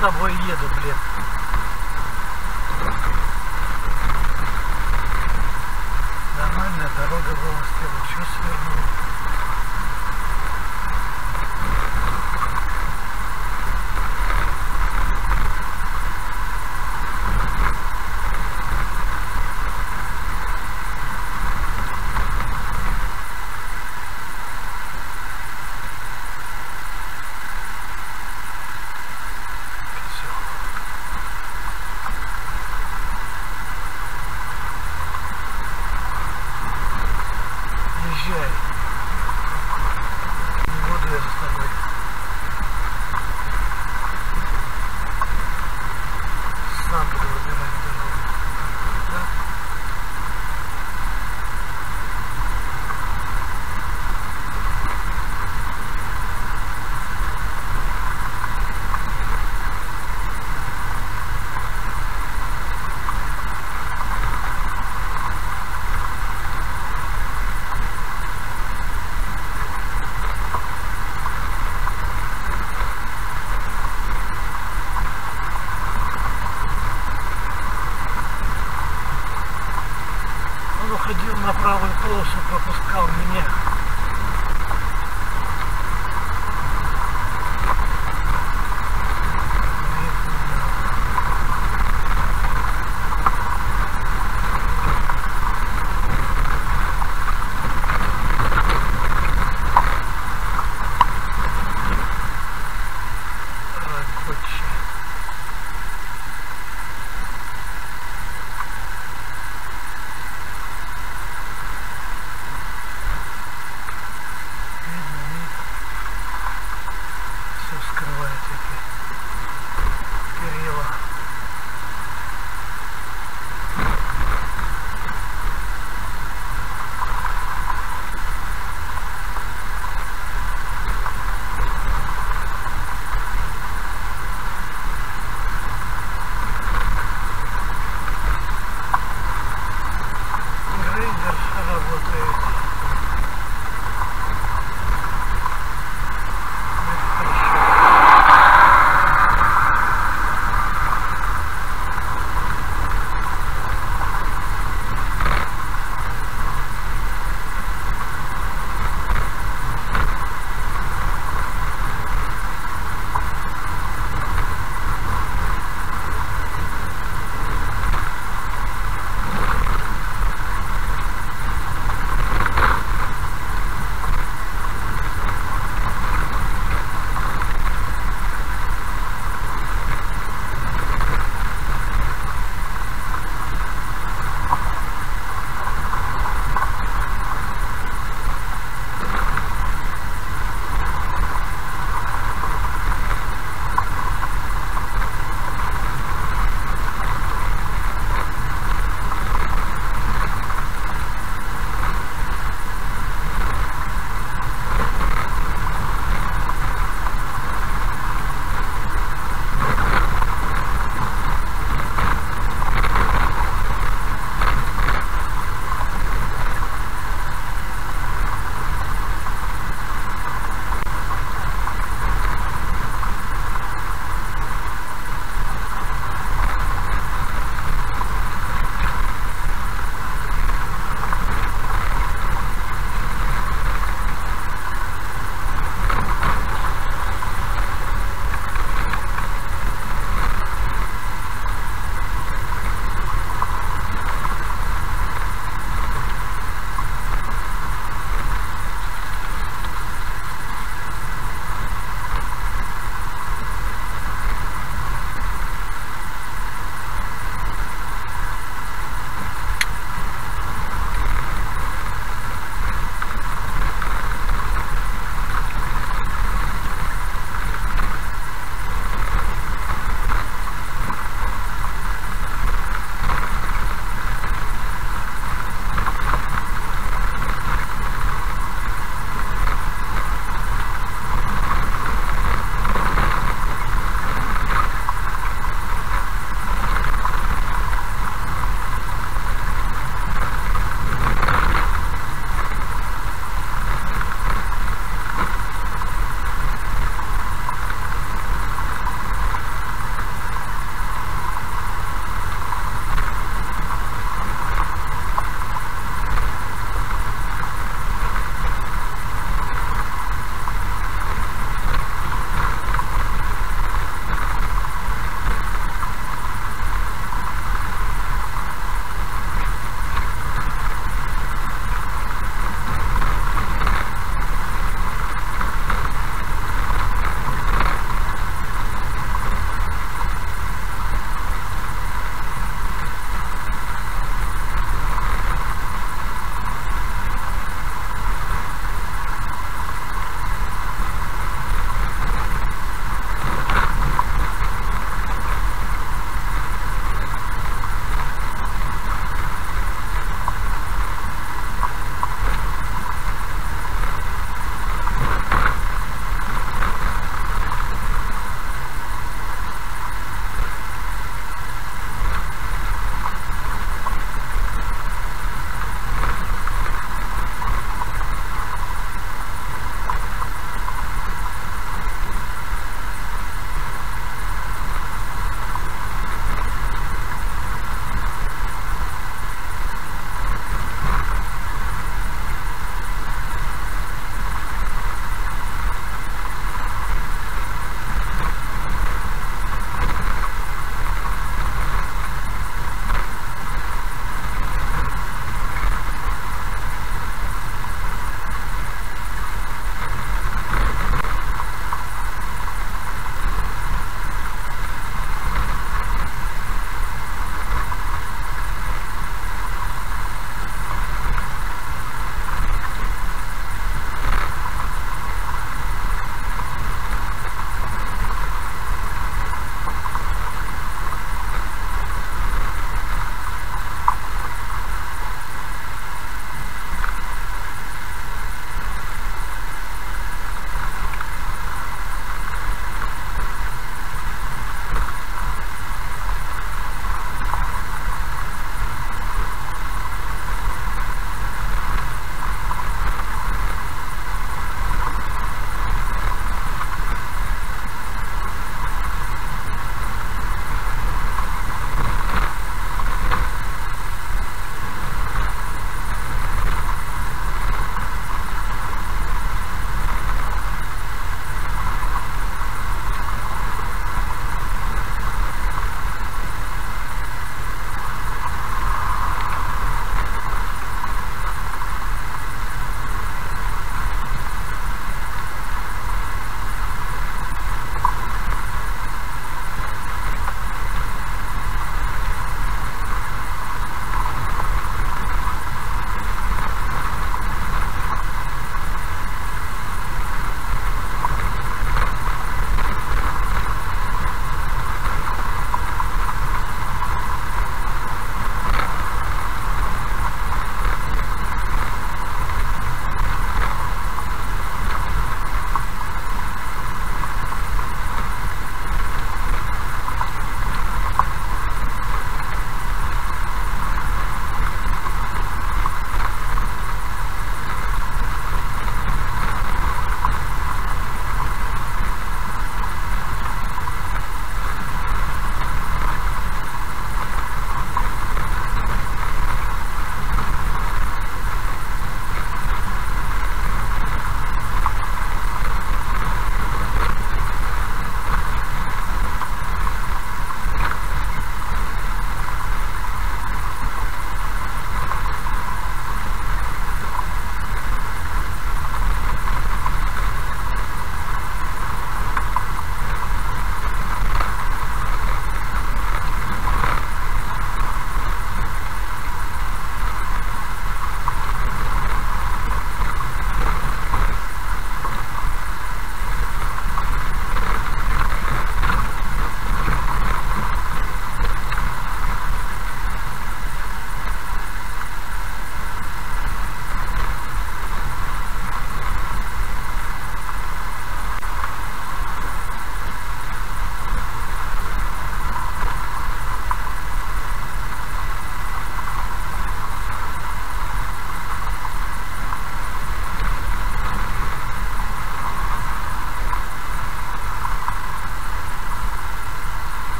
тобой еду, блин. Нормальная дорога была сделана, что свернул? Thank you.